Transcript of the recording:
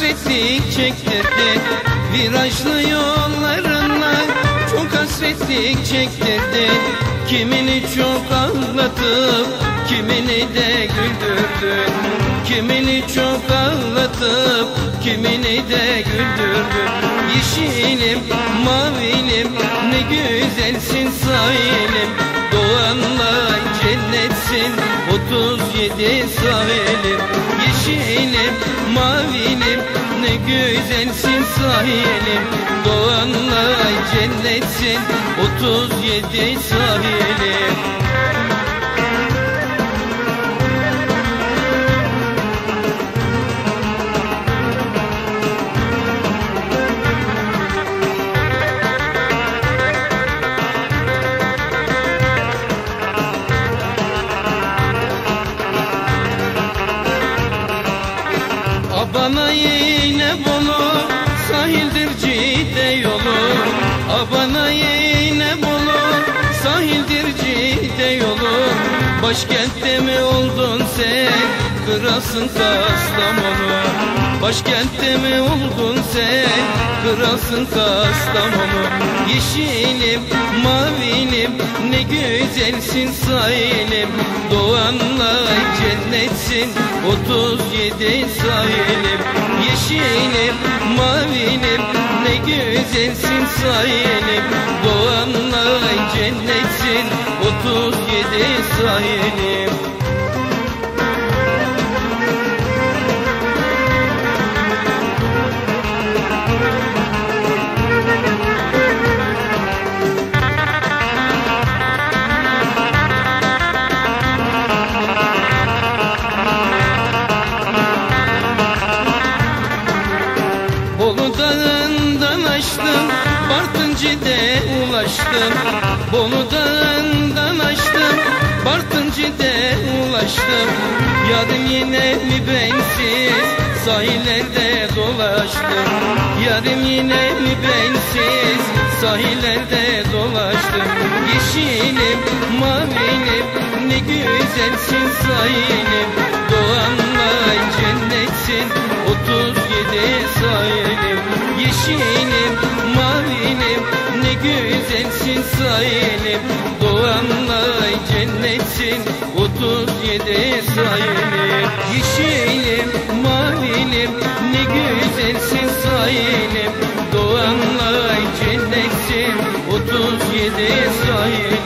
hasretlik çektirdi Virajlı yollarına çok hasretlik çektirdi Kimini çok ağlatıp kimini de güldürdün Kimini çok ağlatıp kimini de güldürdün Yeşilim mavilim ne güzelsin sahilim. Doğanla cennetsin 37 sahilim Yeşilim mavilim ne güzelsin sahilim. Doğanla cennetsin 37 sahilim Abana yine bolu sahildir cide yolu. Abana yine bolu sahildir cide yolu. Başkentte mi oldun sen? Kralsın Kastamonu. Başkentte mi oldun sen? Kralsın Kastamonu. Yeşilim mavilim ne güzelsin sahilim Doğanla cennetsin 37 sahilim Yeşilim mavilim ne güzelsin sahilim Doğanla cennetsin 37 sahilim açtım Bartıncı'de ulaştım. Bolu dağından açtım Bartıncı'de ulaştım. Yarım yine mi bensiz Sahillerde dolaştım. Yarım yine mi bensiz Sahillerde dolaştım. Yeşilim mavilim Ne güzelsin sahilim güzelsin sahilim Doğanla cennetsin 37 sahilim Yeşilim mavilim Ne güzelsin sahilim Doğanla cennetsin 37 sahilim